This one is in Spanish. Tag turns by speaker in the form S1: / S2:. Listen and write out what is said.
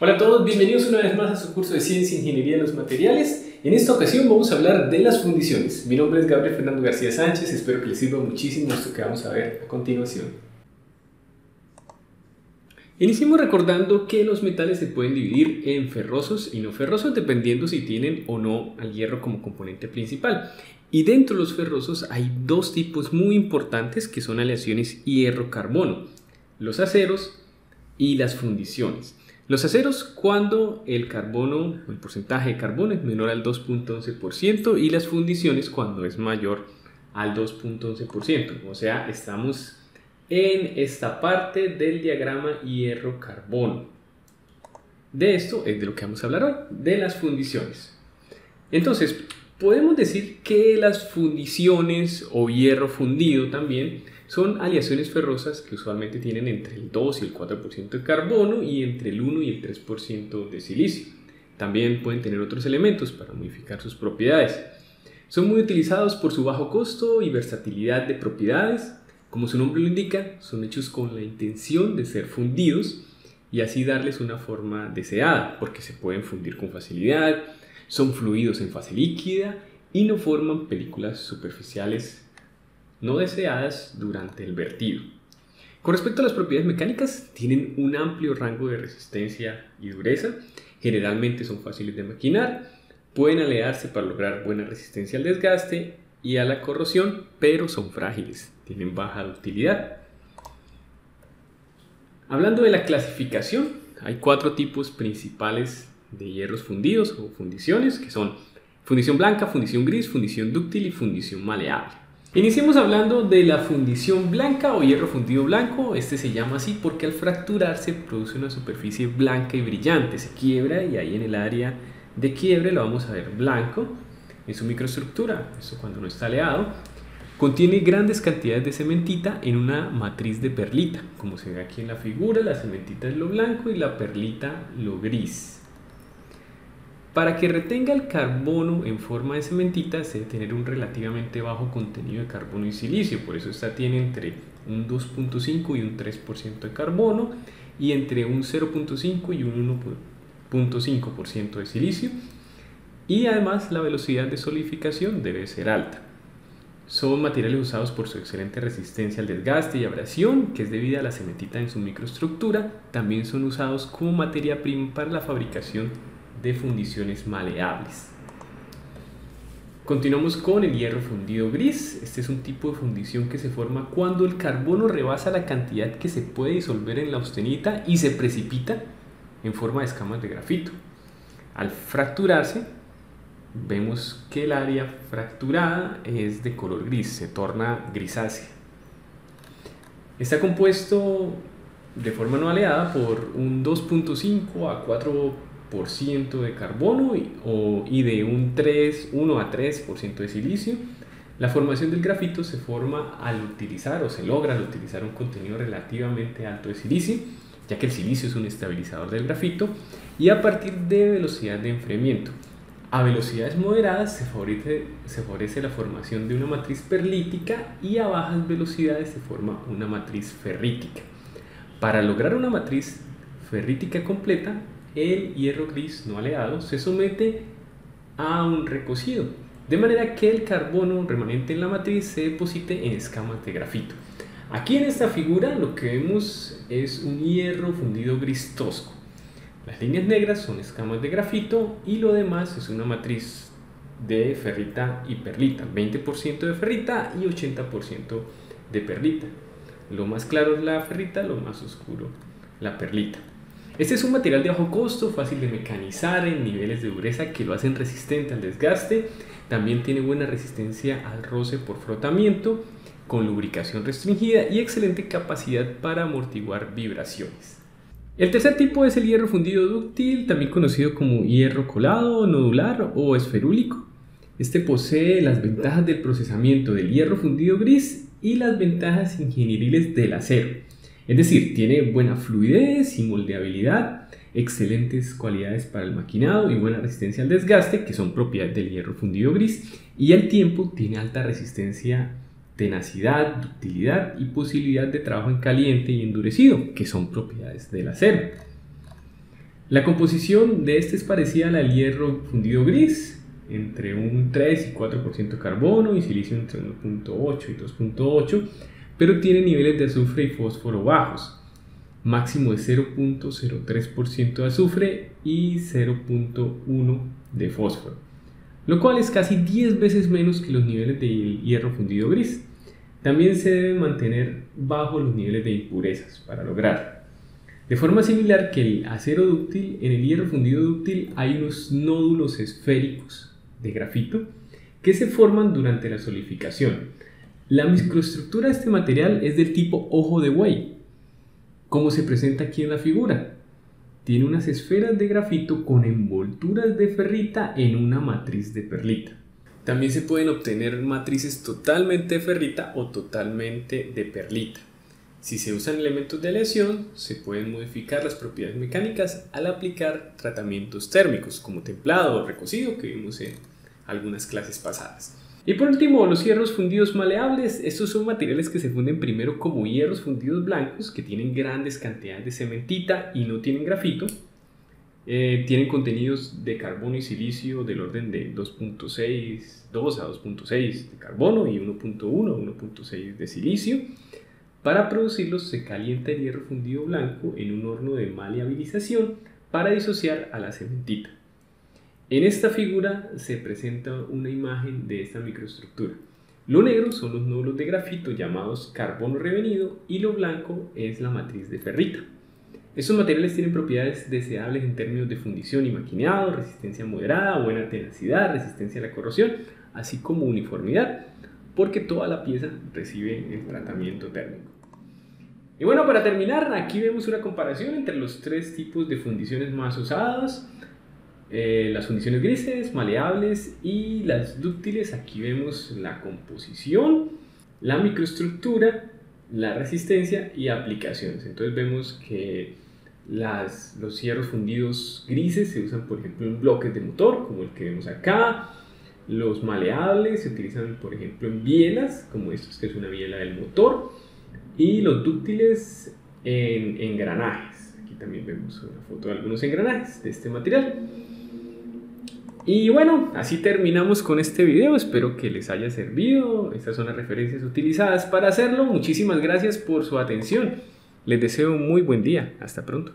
S1: Hola a todos, bienvenidos una vez más a su curso de Ciencia e Ingeniería de los Materiales. En esta ocasión vamos a hablar de las fundiciones. Mi nombre es Gabriel Fernando García Sánchez, espero que les sirva muchísimo esto que vamos a ver a continuación. Iniciemos recordando que los metales se pueden dividir en ferrosos y no ferrosos dependiendo si tienen o no al hierro como componente principal. Y dentro de los ferrosos hay dos tipos muy importantes que son aleaciones hierro-carbono, los aceros y las fundiciones. Los aceros cuando el carbono, el porcentaje de carbono es menor al 2.11% y las fundiciones cuando es mayor al 2.11%. O sea, estamos en esta parte del diagrama hierro-carbono. De esto es de lo que vamos a hablar hoy, de las fundiciones. Entonces, podemos decir que las fundiciones o hierro fundido también son aleaciones ferrosas que usualmente tienen entre el 2 y el 4% de carbono y entre el 1 y el 3% de silicio. También pueden tener otros elementos para modificar sus propiedades. Son muy utilizados por su bajo costo y versatilidad de propiedades. Como su nombre lo indica, son hechos con la intención de ser fundidos y así darles una forma deseada, porque se pueden fundir con facilidad, son fluidos en fase líquida y no forman películas superficiales no deseadas durante el vertido. Con respecto a las propiedades mecánicas, tienen un amplio rango de resistencia y dureza, generalmente son fáciles de maquinar, pueden alearse para lograr buena resistencia al desgaste y a la corrosión, pero son frágiles, tienen baja utilidad. Hablando de la clasificación, hay cuatro tipos principales de hierros fundidos o fundiciones, que son fundición blanca, fundición gris, fundición dúctil y fundición maleable. Iniciemos hablando de la fundición blanca o hierro fundido blanco. Este se llama así porque al fracturarse produce una superficie blanca y brillante. Se quiebra y ahí en el área de quiebre lo vamos a ver blanco en su microestructura. Eso cuando no está aleado. Contiene grandes cantidades de cementita en una matriz de perlita. Como se ve aquí en la figura, la cementita es lo blanco y la perlita lo gris. Para que retenga el carbono en forma de cementita se debe tener un relativamente bajo contenido de carbono y silicio, por eso esta tiene entre un 2.5 y un 3% de carbono y entre un 0.5 y un 1.5% de silicio y además la velocidad de solidificación debe ser alta. Son materiales usados por su excelente resistencia al desgaste y abrasión, que es debida a la cementita en su microestructura. También son usados como materia prima para la fabricación de fundiciones maleables. Continuamos con el hierro fundido gris. Este es un tipo de fundición que se forma cuando el carbono rebasa la cantidad que se puede disolver en la austenita y se precipita en forma de escamas de grafito. Al fracturarse, vemos que el área fracturada es de color gris, se torna grisácea. Está compuesto de forma no aleada por un 2.5 a 4 de carbono y, de un 3, 1 a 3% de silicio. La formación del grafito se forma al utilizar o se logra al utilizar un contenido relativamente alto de silicio, ya que el silicio es un estabilizador del grafito, y a partir de velocidad de enfriamiento. A velocidades moderadas se favorece la formación de una matriz perlítica y a bajas velocidades se forma una matriz ferrítica. Para lograr una matriz ferrítica completa el hierro gris no aleado se somete a un recocido, de manera que el carbono remanente en la matriz se deposite en escamas de grafito. Aquí en esta figura lo que vemos es un hierro fundido gris tosco. Las líneas negras son escamas de grafito y lo demás es una matriz de ferrita y perlita, 20% de ferrita y 80% de perlita. Lo más claro es la ferrita, lo más oscuro la perlita. Este es un material de bajo costo, fácil de mecanizar en niveles de dureza que lo hacen resistente al desgaste. También tiene buena resistencia al roce por frotamiento, con lubricación restringida y excelente capacidad para amortiguar vibraciones. El tercer tipo es el hierro fundido dúctil, también conocido como hierro colado, nodular o esferúlico. Este posee las ventajas del procesamiento del hierro fundido gris y las ventajas ingenieriles del acero. Es decir, tiene buena fluidez y moldeabilidad, excelentes cualidades para el maquinado y buena resistencia al desgaste, que son propiedades del hierro fundido gris, y al tiempo tiene alta resistencia, tenacidad, ductilidad y posibilidad de trabajo en caliente y endurecido, que son propiedades del acero. La composición de este es parecida a la del hierro fundido gris, entre un 3 y 4% de carbono y silicio entre 1.8 y 2.8, pero tiene niveles de azufre y fósforo bajos, máximo de 0.03% de azufre y 0.1 de fósforo, lo cual es casi 10 veces menos que los niveles de hierro fundido gris. También se deben mantener bajo los niveles de impurezas para lograrlo. De forma similar que el acero dúctil, en el hierro fundido dúctil hay unos nódulos esféricos de grafito que se forman durante la solidificación. La microestructura de este material es del tipo ojo de buey, como se presenta aquí en la figura. Tiene unas esferas de grafito con envolturas de ferrita en una matriz de perlita. También se pueden obtener matrices totalmente de ferrita o totalmente de perlita. Si se usan elementos de aleación, se pueden modificar las propiedades mecánicas al aplicar tratamientos térmicos como templado o recocido que vimos en algunas clases pasadas. Y por último, los hierros fundidos maleables. Estos son materiales que se funden primero como hierros fundidos blancos que tienen grandes cantidades de cementita y no tienen grafito. Eh, tienen contenidos de carbono y silicio del orden de 2.6, 2 a 2.6 de carbono y 1.1 a 1.6 de silicio para producirlos se calienta el hierro fundido blanco en un horno de maleabilización para disociar a la cementita. En esta figura se presenta una imagen de esta microestructura. Lo negro son los nódulos de grafito llamados carbono revenido y lo blanco es la matriz de ferrita. Estos materiales tienen propiedades deseables en términos de fundición y maquineado, resistencia moderada, buena tenacidad, resistencia a la corrosión, así como uniformidad, porque toda la pieza recibe el tratamiento térmico. Y bueno, para terminar, aquí vemos una comparación entre los tres tipos de fundiciones más usadas. Eh, las fundiciones grises, maleables y las dúctiles. Aquí vemos la composición, la microestructura, la resistencia y aplicaciones. Entonces vemos que los hierros fundidos grises se usan por ejemplo en bloques de motor, como el que vemos acá. Los maleables se utilizan por ejemplo en bielas, como estos que es una biela del motor y los dúctiles en engranajes. Aquí también vemos una foto de algunos engranajes de este material. Y bueno, así terminamos con este video. Espero que les haya servido. Estas son las referencias utilizadas para hacerlo. Muchísimas gracias por su atención. Les deseo un muy buen día. Hasta pronto.